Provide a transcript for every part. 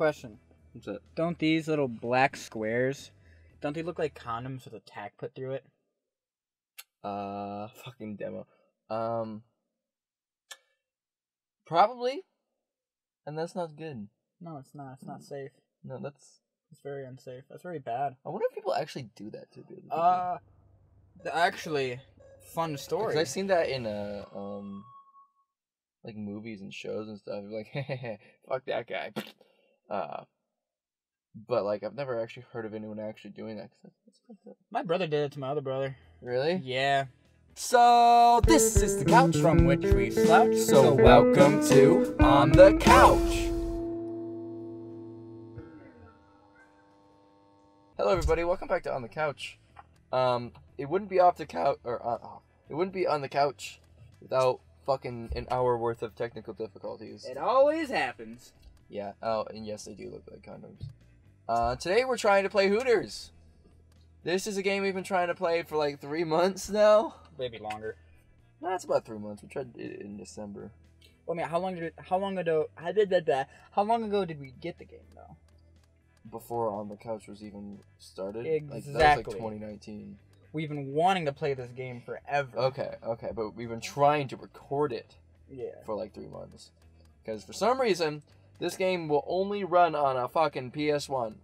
Question: What's that? Don't these little black squares, don't they look like condoms with a tack put through it? Uh, fucking demo. Um, probably. And that's not good. No, it's not. It's not safe. No, that's. It's very unsafe. That's very bad. I wonder if people actually do that to people. Uh, actually, fun story. I've seen that in uh um, like movies and shows and stuff. You're like, fuck that guy. Uh, but like I've never actually heard of anyone actually doing that. 'cause that's, that's. My brother did it to my other brother. Really? Yeah. So this is the couch From which we slouch. So welcome to On the Couch. Hello everybody, welcome back to On the Couch. Um, it wouldn't be off the couch or uh, off. It wouldn't be on the couch without fucking an hour worth of technical difficulties. It always happens. Yeah. Oh, and yes, they do look like condoms. Uh, today we're trying to play Hooters. This is a game we've been trying to play for like three months now. Maybe longer. That's about three months. We tried it in December. Well, I mean, how long did it, how long ago how did that, that how long ago did we get the game though? before on the couch was even started. Like, that was like 2019. We've been wanting to play this game forever. Okay, okay, but we've been trying to record it Yeah. for like three months because for some reason this game will only run on a fucking PS1,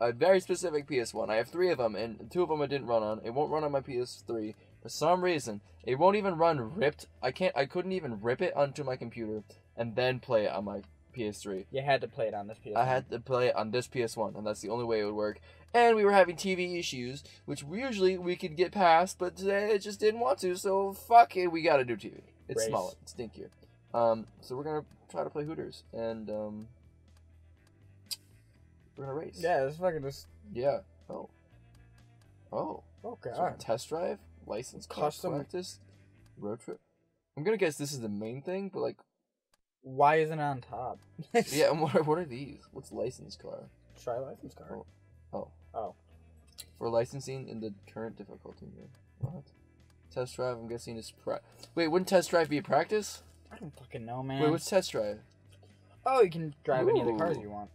a very specific PS1. I have three of them, and two of them I didn't run on. It won't run on my PS3 for some reason. It won't even run ripped. I can't. I couldn't even rip it onto my computer and then play it on my PS3. You had to play it on this PS. I had to play it on this PS1, and that's the only way it would work. And we were having TV issues, which we usually we could get past, but today it just didn't want to. So fuck it, we gotta do TV. It's Race. smaller, it's stinkier. Um, so we're gonna try to play Hooters, and um, we're gonna race. Yeah, it's fucking just. Yeah. Oh. Oh. Oh So god. test drive, license, car Custom- practice, road trip. I'm gonna guess this is the main thing, but like, Why isn't it on top? yeah. And what are, what are these? What's license car? Try license car. Oh. Oh. Oh. For licensing in the current difficulty mode. What? Test drive, I'm guessing is pra- Wait, wouldn't test drive be a practice? I don't fucking know, man. Wait, what's test drive? Oh, you can drive any of the cars you want.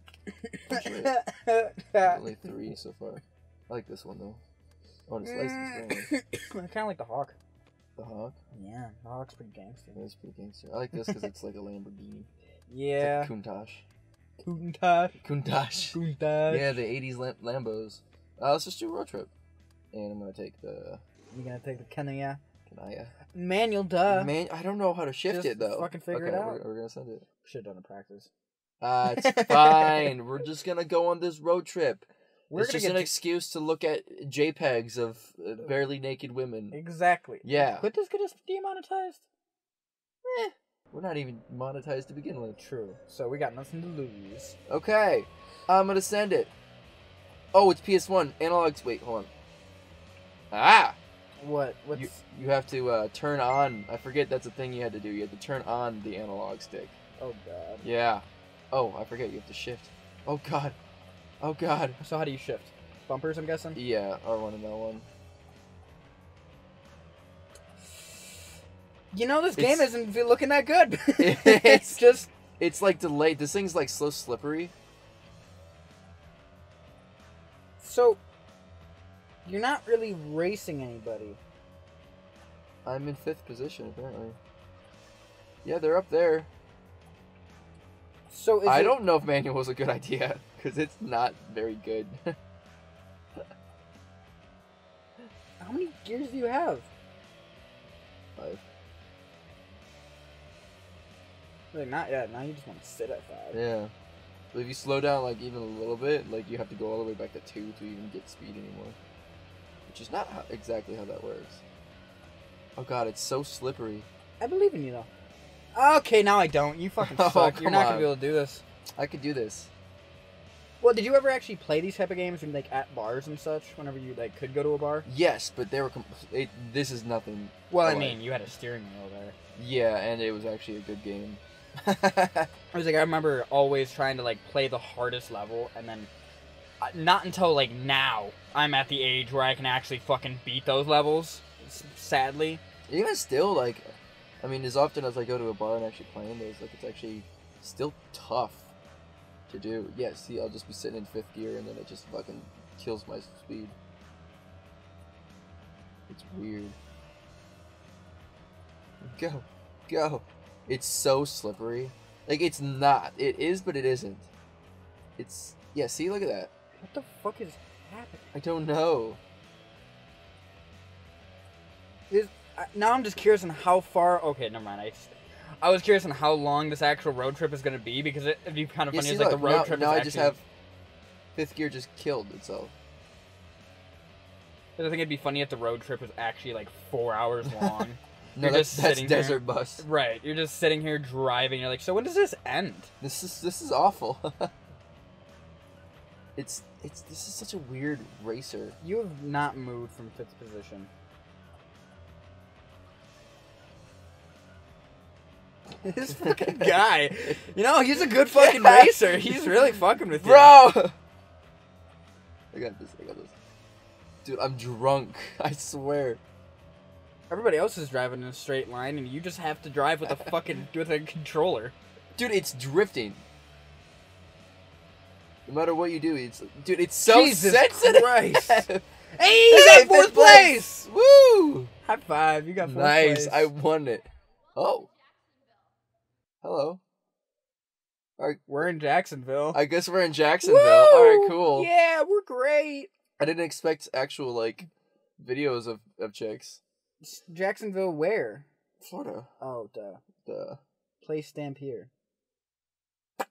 Only three so far. I like this one though. Oh, it's licensed. I kind of like the Hawk. The Hawk. Yeah, the Hawk's pretty gangster. That's pretty gangster. I like this because it's like a Lamborghini. Yeah. It's like Countach. Countach. Countach. Countach. Yeah, the 80s Lam- Lambos. Uh, let's just do a road trip. And I'm gonna take the You gonna take the Kanaya? Kanaya. Manual, duh. Man, I don't know how to shift Just it though. fucking figure it out. We're, we're gonna send it. Should have done a practice. Ah, it's fine. We're just gonna go on this road trip. We're it's just an to- excuse to look at JPEGs of uh, barely naked women. exactly. Yeah. Could this get us demonetized? Eh, we're not even monetized to begin with. True. So we got nothing to lose. Okay, I'm gonna send it. Oh, it's PS1 analogs. Wait, hold on. Ah, What? What's you you have to uh, turn on. I forget that's a thing you had to do. You had to turn on the analog stick. Oh god. Yeah. Oh, I forget you have to shift. Oh god. Oh god. So how do you shift? Bumpers, I'm guessing. Yeah, R1 and L1. You know this It's- game isn't looking that good. It's- it's just It's like delayed. This thing's like so slippery. so. You're not really racing anybody. I'm in fifth position apparently. Yeah, they're up there. So is I it- don't know if manual was a good idea because it's not very good. How many gears do you have? Five. Like not yet. Now you just want to sit at five. Yeah. But if you slow down like even a little bit, like you have to go all the way back to two to even get speed anymore. Which is not how, exactly how that works. Oh god, it's so slippery. I believe in you though. Okay, now I don't. You fucking Oh, suck. You're not gonna be able to do this. I could do this. Well, did you ever actually play these type of games like at bars and such? Whenever you like could go to a bar. Yes, but they were. It, this is nothing. Well, I mean, you had a steering wheel there. Yeah, and it was actually a good game. I was like, I remember always trying to like play the hardest level, and then not until like now I'm at the age where I can actually fucking beat those levels. Sadly, Even still, like, I mean, as often as I go to a bar and actually playing those, like, it's actually still tough to do. Yeah, see, I'll just be sitting in fifth gear and then it just fucking kills my speed. It's weird. Go, go. It's so slippery. Like it's not. It is, but it isn't. It's yeah. See, look at that. What the fuck is happening? I don't know. Is I- now I'm just curious on how far. Okay, never mind. I, I was curious on how long this actual road trip is going to be because it, it'd be kind of Yeah, funny. see, It's like the road now, trip now is I actually. just have fifth gear just killed itself. I think it'd be funny if the road trip was actually like four hours long. No, You're that's, just that's sitting here. desert bus. right. You're just sitting here driving. You're like, so when does this end? This is this is awful. it's it's this is such a weird racer. You have not moved from fifth position. this fucking guy. You know, he's a good fucking Yeah. racer. He's really fucking with you. Bro! I got this, I got this. Dude, I'm drunk. I swear. Everybody else is driving in a straight line, and you just have to drive with a fucking with a controller. Dude, it's drifting. No matter what you do, it's dude, it's so Jesus sensitive. Christ. hey, you got fourth fifth place! Woo! High five! You got fourth Nice. place. I won it. Oh. Hello. All right, We're in Jacksonville. I guess we're in Jacksonville. All right, cool. Yeah, we're great. I didn't expect actual like videos of of chicks. Jacksonville, where? Florida. Oh, duh. The Place stamp here.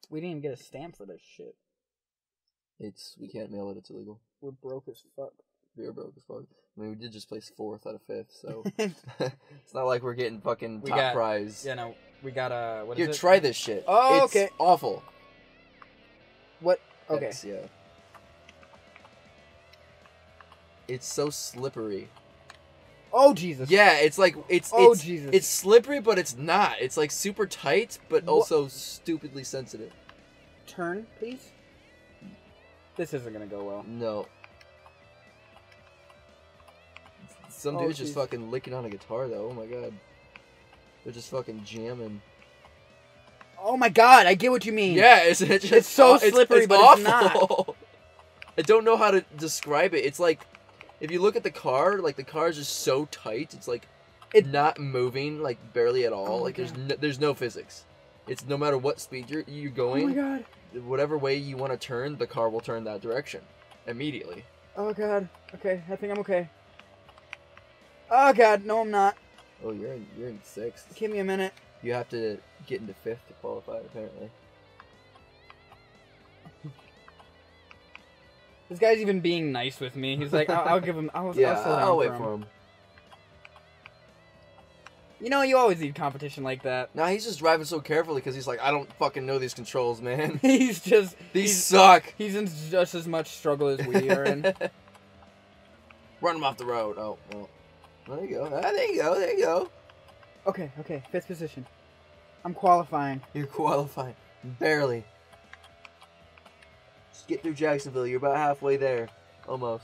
We didn't even get a stamp for this shit. It's we can't mail it. It's illegal. We're broke as fuck. We are broke as fuck. I mean, we did just place fourth out of fifth, so it's not like we're getting fucking We top got- prize. yeah, no, we got a. What is Here, it? try this shit. Oh, it's okay. Awful. What? Okay. Yes, yeah. It's so slippery. Oh Jesus. Yeah, it's like it's Oh it's Jesus. it's slippery, but it's not. It's like super tight, but Wha- also stupidly sensitive. Turn, please. This isn't gonna go well. No. Some Oh, dude's just fucking licking on a guitar though. Oh my god. They're just fucking jamming. Oh my God! I get what you mean. Yeah, it's it's, just It's so slippery, it's, but it's awful. I don't know how to describe it. It's like if you look at the car, like the car is just so tight. It's like It- not moving, like barely at all. Oh like there's no, there's no physics. It's no matter what speed you're you're going. Oh my God. Whatever way you want to turn, the car will turn that direction immediately. Oh God. Okay, I think I'm okay. Oh God, no, I'm not. Oh, you're in you're in sixth. Give me a minute. You have to get into fifth to qualify, apparently. This guy's even being nice with me. He's like, I'll, I'll give him. I'll, Yeah, I'll, slow I'll, wait for him. for him. You know, you always need competition like that. Nah, he's just driving so carefully because he's like, I don't fucking know these controls, man. he's just These he's, suck. he's in just as much struggle as we are in. Run him off the road. Oh, well. There you go. Ah, there you go. There you go. okay, okay, fifth position. I'm qualifying. You're qualifying. Barely. Just get through Jacksonville. You're about halfway there. Almost.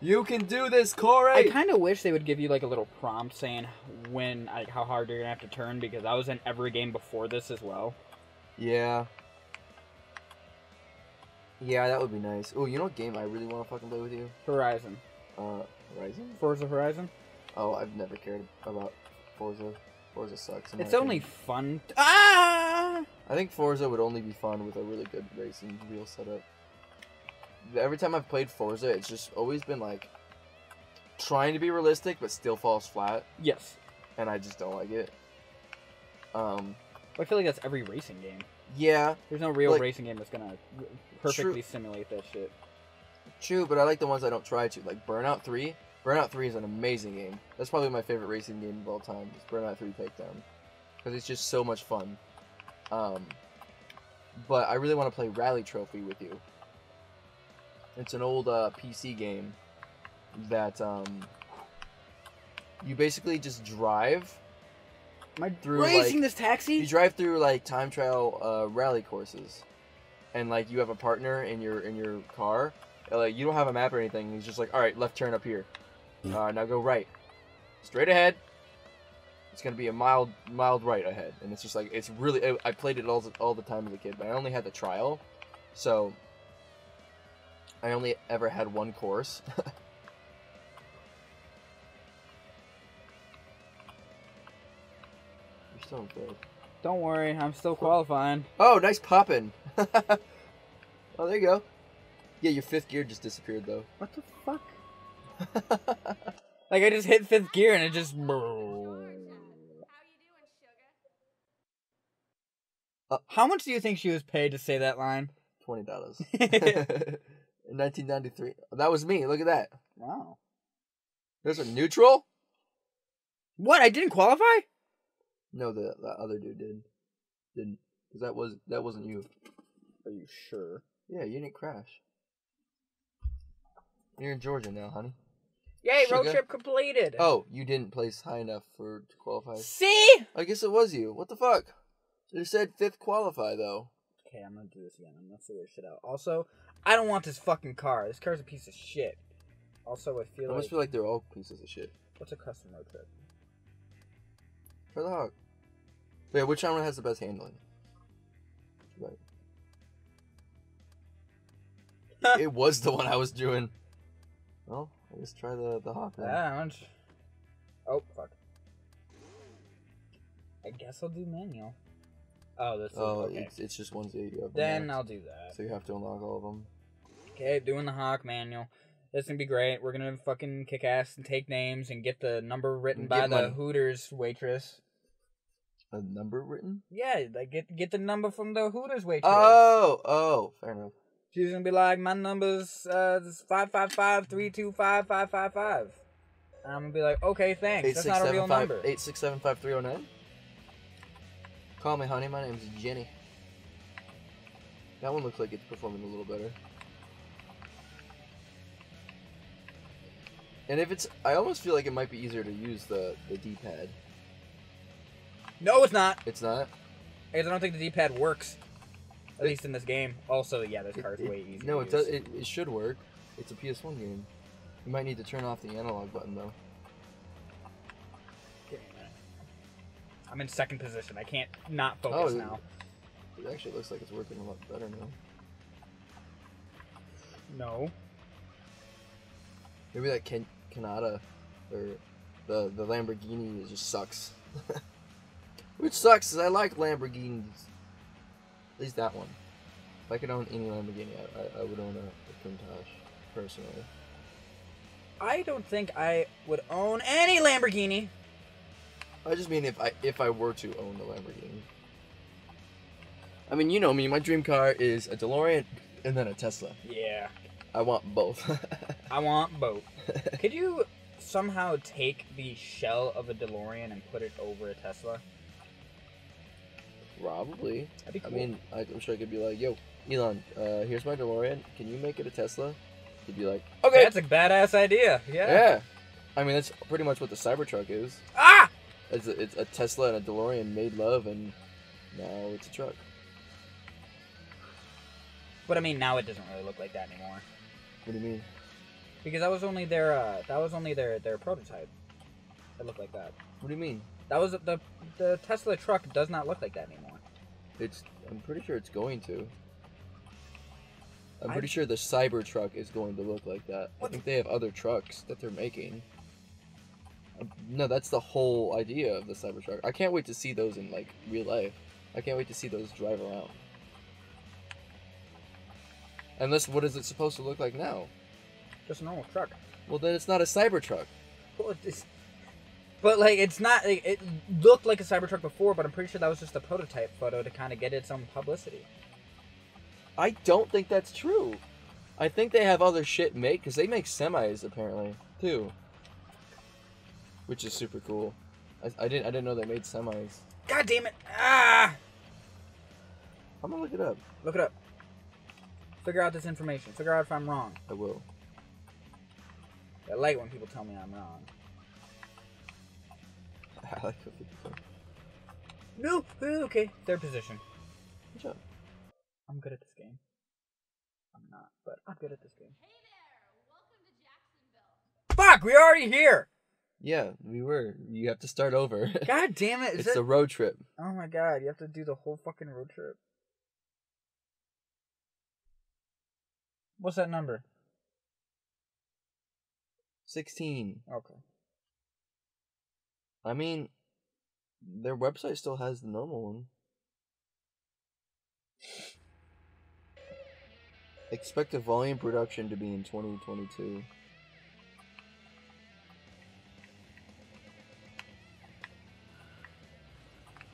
You can do this, Corey! I kind of wish they would give you like a little prompt saying when, like how hard you're gonna have to turn because I was in every game before this as well. yeah. Yeah, that would be nice. Oh, you know what game I really want to fucking play with you? Horizon, Uh, Horizon? Forza Horizon. Oh, I've never cared about Forza. Forza sucks. It's only opinion. fun. Ah! I think Forza would only be fun with a really good racing wheel setup. Every time I've played Forza, it's just always been like trying to be realistic, but still falls flat, Yes, and I just don't like it. Um, I feel like that's every racing game. yeah, There's no real Like- racing game that's gonna perfectly simulate that shit. true, but I like the ones I don't try to, like Burnout Three. Burnout Three is an amazing game. That's probably my favorite racing game of all time. Is Burnout Three Takedown, because it's just so much fun. Um, but I really want to play Rally Trophy with you. It's an old uh, PC game that um, you basically just drive. Am I Through, racing like- this taxi? You drive through like time trial uh, rally courses, and like you have a partner in your in your car. uh, Like you don't have a map or anything. He's just like, all right, left turn up here. Uh, now go right, straight ahead, It's gonna be a mild mild right ahead, and it's just like it's really. I, I played it all the, all the time as a kid, but I only had the trial, so I only ever had one course. You're still in third. Don't worry, I'm still qualifying. Oh, nice popping. oh, there you go. Yeah, your fifth gear just disappeared though. What the fuck? Like I just hit fifth gear and it just. Uh, How much do you think she was paid to say that line? Twenty dollars. In 1993. That was me. Look at that. Wow. There's a neutral. What? I didn't qualify? No, the that other dude did. Didn't. Cause that was that wasn't you. Are you sure? Yeah, you didn't crash. You're in Georgia now, honey. Yay, road trip completed. Oh, you didn't place high enough for to qualify. See? I guess it was you. What the fuck? They said fifth qualify though. Okay, I'm gonna do this again. I'm gonna figure this shit out. Also, I don't want this fucking car. This car's a piece of shit. Also, I I feel almost like feel like they're all pieces of shit. what's a custom road trip? For the hog. Yeah, which one has the best handling? Right. it was the one I was doing. Well, let's try the the hawk. Yeah, Oh fuck. I guess I'll do manual. Oh, this is Oh, okay. it's it's just ones that you have. Then unlocked. I'll do that. So you have to unlock all of them. Okay, doing the hawk manual. This gonna be great. We're gonna fucking kick ass and take names and get the number written And by get the. Hooters waitress. A number written? Yeah, like get get the number from the Hooters waitress. Oh, oh, fair enough. She's gonna be like, my number's uh five five five three two five five five five. And I'm gonna be like, okay, thanks. Eight That's six not a seven real five number. eight six seven five three zero nine. Call me, honey. My name's Jenny. That one looks like it's performing a little better. And if it's, I almost feel like it might be easier to use the the D-pad. No, it's not. It's not. Because I don't think the D-pad works. At least in this game. Also, yeah, this It- car's it- way easier. No, it does. It, it should work. It's a PS1 game. You might need to turn off the analog button though. I'm in second position. I can't not Oh, focus it- now. It actually looks like it's working a lot better now. No. Maybe that Ken Kanata or the the Lamborghini just sucks. Which sucks, 'cause I like Lamborghinis. At least that one. If I could own any Lamborghini, I, I, I would own a, a Countach, personally. I don't think I would own any Lamborghini. I just mean if I if I were to own the Lamborghini. I mean, you know me. My dream car is a DeLorean and then a Tesla. Yeah. I want both. I want both. Could you somehow take the shell of a DeLorean and put it over a Tesla? Probably. That'd be cool. I mean, I- I'm sure I could be like, "Yo, Elon, uh, here's my DeLorean. Can you make it a Tesla?" He'd be like, "Okay." That's a badass idea. Yeah. yeah. I mean, that's pretty much what the Cybertruck is. Ah! It's a, it's a Tesla and a DeLorean made love, and now it's a truck. But I mean, now it doesn't really look like that anymore What do you mean? because that was only their uh, that was only their their prototype. It looked like that. What do you mean? That was the the Tesla truck does not look like that anymore. It's. I'm pretty sure it's going to. I'm I- pretty sure the Cybertruck is going to look like that. What I think they have other trucks that they're making. No, that's the whole idea of the Cybertruck. I can't wait to see those in like real life. I can't wait to see those drive around. Unless, what is it supposed to look like now? Just a normal truck. Well, then it's not a Cybertruck. Well, it's- But like, it's not. Like, it looked like a Cybertruck before, but I'm pretty sure that was just a prototype photo to kind of get its own publicity. I don't think that's true. I think they have other shit made because they make semis apparently too, which is super cool. I, I didn't I didn't know they made semis. God damn it! Ah! I'm gonna look it up. Look it up. Figure out this information. Figure out if I'm wrong. I will. I like when people tell me I'm wrong. I like what people say. No. Okay. Third position. Good job. I'm good at this game. I'm not, but I'm good at this game. Hey there! Welcome to Jacksonville. Fuck! We're already here. Yeah, we were. You have to start over. God damn it! It's it? a road trip. Oh my god! You have to do the whole fucking road trip. What's that number? 16. Okay. I mean, their website still has the normal one. Expect Expected volume production to be in 2022.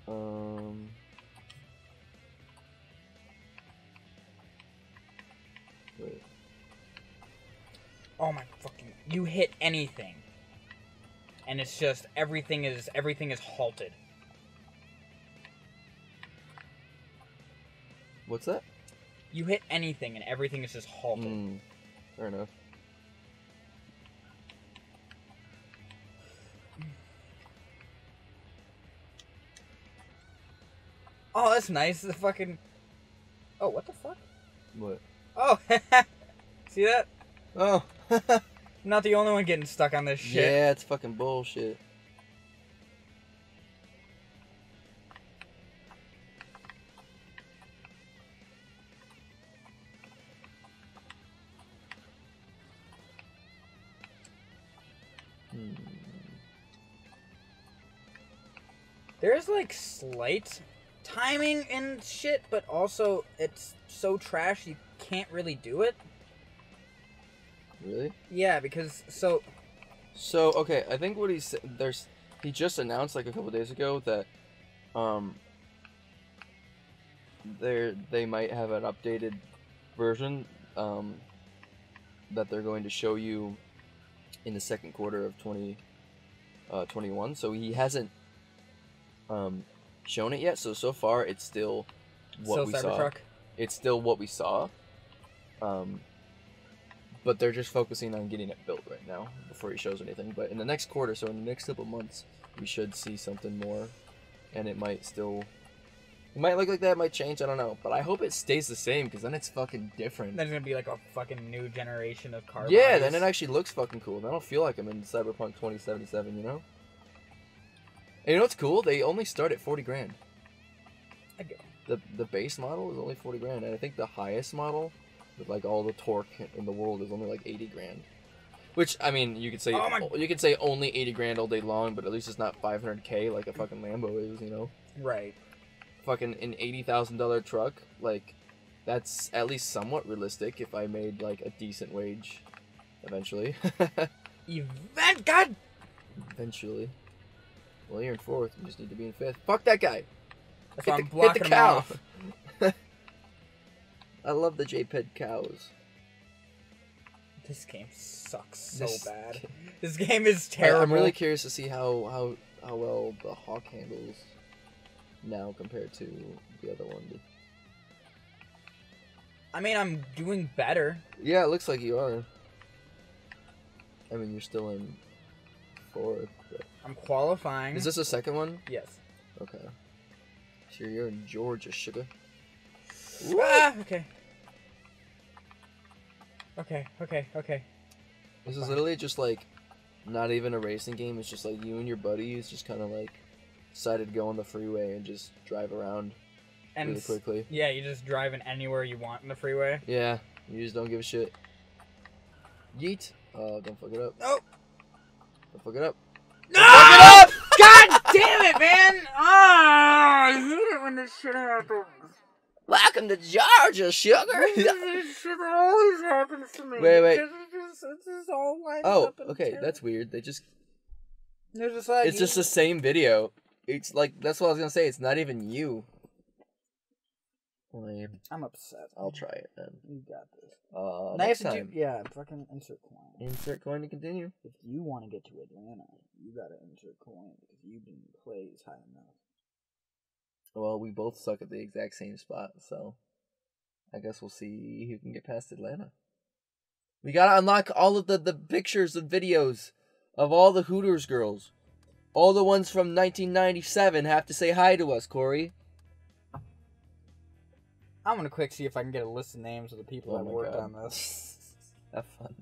Um. Wait. Oh my fucking! You hit anything, and it's just everything is everything is halted. What's that? You hit anything, and everything is just halted. Mm, fair enough. That's nice. The fucking. Oh, what the fuck? What? Oh, see that? Oh. Not the only one getting stuck on this shit. yeah, it's fucking bullshit. There's like slight timing and shit, but also it's so trash you can't really do it. Really? Yeah, because so So okay, I think what he's there's he just announced like a couple days ago that um they they might have an updated version um that they're going to show you in the second quarter of 20 uh 21 so he hasn't um shown it yet so so far it's still what still we saw it's still what we saw. Um, but they're just focusing on getting it built right now before he shows anything. But in the next quarter, so in the next couple months, we should see something more, and it might still, it might look like that, it might change. I don't know, but I hope it stays the same because then it's fucking different. Then it's gonna be like a fucking new generation of cars. yeah, bodies. then it actually looks fucking cool. And I don't feel like I'm in Cyberpunk 2077, you know. And you know what's cool? They only start at 40 grand. I get- the the base model is only 40 grand and i think the highest model with like all the torque in the world is only like 80 grand which i mean you could say Oh my- you could say only 80 grand all day long but at least it's not 500k like a fucking lambo is you know Right. fucking an $80000 truck like that's at least somewhat realistic if i made like a decent wage eventually Event. God. eventually well you're in fourth you just need to be in fifth fuck that guy If Hit I'm the- hit the cow. off. i love the jpeg cows This game sucks so This- bad. This game is terrible. I'm really curious to see how how how well the hawk handles now compared to the other one. I mean, I'm doing better. Yeah, it looks like you are. I mean, you're still in fourth. I'm qualifying. Is this the second one? Yes. Okay. Sure, you're in Georgia, sugar. Ah, okay. Okay, okay, okay. This is literally just like not even a racing game. It's just like you and your buddies just kind of like decided to go on the freeway and just drive around And really quickly. yeah, you're just driving anywhere you want in the freeway. Yeah, you just don't give a shit. Yeet. Oh, don't fuck it up. Oh. Don't fuck it up. Damn it, man! Ah, I hate it when this shit happens. Welcome to Georgia, sugar. this shit always happens to me. Wait, wait. Because It just, it just all lines oh, up okay, terrible. that's weird. They just They're just like it's just the same video. It's like that's what I was gonna say. It's not even you. Lame. I'm upset. I'll try it then. You got this. Uh, Now you next have to time. do, yeah, fucking insert coin. Insert coin to continue. If you want to get to Atlanta, you gotta insert coin because you didn't play as high enough. Well, we both suck at the exact same spot, so I guess we'll see who can get past Atlanta. We gotta unlock all of the, the pictures and videos of all the Hooters girls. All the ones from 1997 have to say hi to us, Corey. I'm gonna quick see if I can get a list of names of the people Oh that worked God. on this. Have fun.